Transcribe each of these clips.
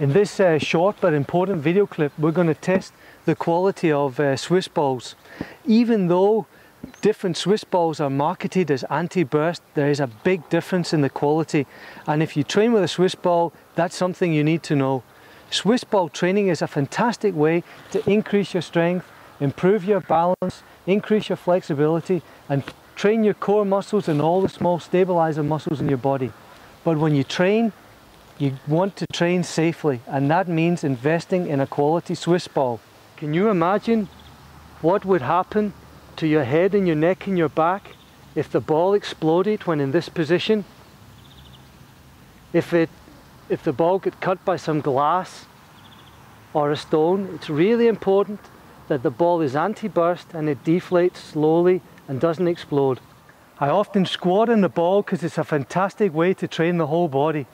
In this uh, short but important video clip, we're going to test the quality of uh, Swiss balls. Even though different Swiss balls are marketed as anti-burst, there is a big difference in the quality. And if you train with a Swiss ball, that's something you need to know. Swiss ball training is a fantastic way to increase your strength, improve your balance, increase your flexibility, and train your core muscles and all the small stabilizer muscles in your body. But when you train, you want to train safely and that means investing in a quality Swiss ball. Can you imagine what would happen to your head and your neck and your back if the ball exploded when in this position? If, it, if the ball got cut by some glass or a stone, it's really important that the ball is anti-burst and it deflates slowly and doesn't explode. I often squat in the ball because it's a fantastic way to train the whole body.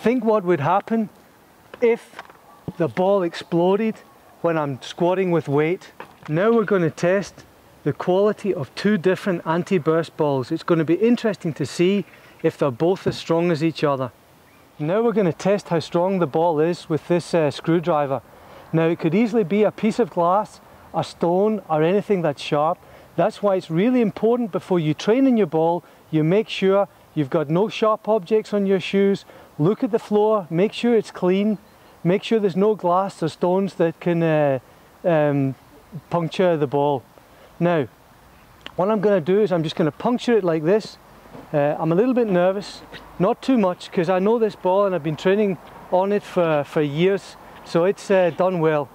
Think what would happen if the ball exploded when I'm squatting with weight. Now we're going to test the quality of two different anti-burst balls. It's going to be interesting to see if they're both as strong as each other. Now we're going to test how strong the ball is with this uh, screwdriver. Now it could easily be a piece of glass, a stone or anything that's sharp. That's why it's really important before you train in your ball, you make sure you've got no sharp objects on your shoes, look at the floor, make sure it's clean, make sure there's no glass or stones that can uh, um, puncture the ball. Now, what I'm going to do is I'm just going to puncture it like this. Uh, I'm a little bit nervous, not too much, because I know this ball and I've been training on it for, for years, so it's uh, done well.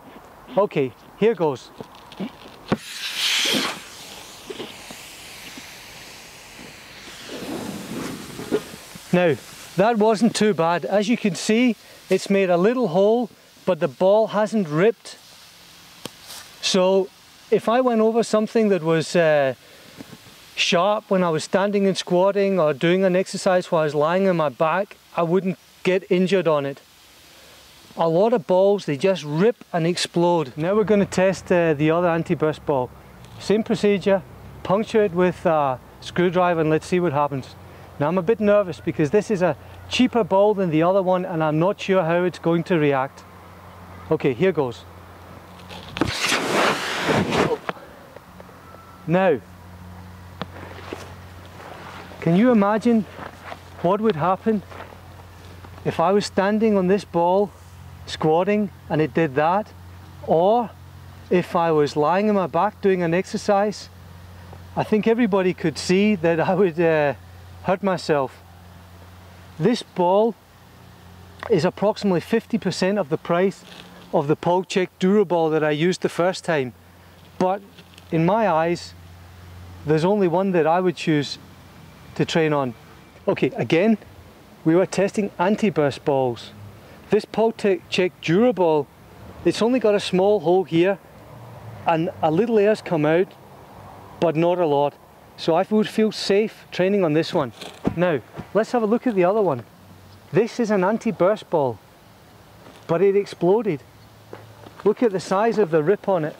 Okay, here goes. Now, that wasn't too bad. As you can see, it's made a little hole, but the ball hasn't ripped. So if I went over something that was uh, sharp when I was standing and squatting or doing an exercise while I was lying on my back, I wouldn't get injured on it. A lot of balls, they just rip and explode. Now we're going to test uh, the other anti-burst ball. Same procedure, puncture it with a screwdriver and let's see what happens. Now I'm a bit nervous because this is a cheaper ball than the other one and I'm not sure how it's going to react. Okay, here goes. Now, can you imagine what would happen if I was standing on this ball squatting and it did that or if I was lying on my back doing an exercise I think everybody could see that I would uh, hurt myself. This ball is approximately 50% of the price of the Paul Chek Duraball that I used the first time. But in my eyes, there's only one that I would choose to train on. Okay, again, we were testing anti-burst balls. This Paul Chek Duraball, it's only got a small hole here and a little air's come out, but not a lot. So I would feel safe training on this one. Now, let's have a look at the other one. This is an anti-burst ball, but it exploded. Look at the size of the rip on it.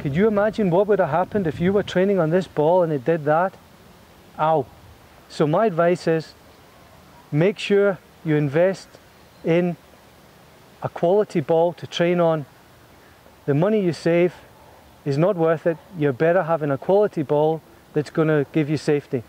Could you imagine what would have happened if you were training on this ball and it did that? Ow. So my advice is, make sure you invest in a quality ball to train on. The money you save is not worth it. You're better having a quality ball that's going to give you safety.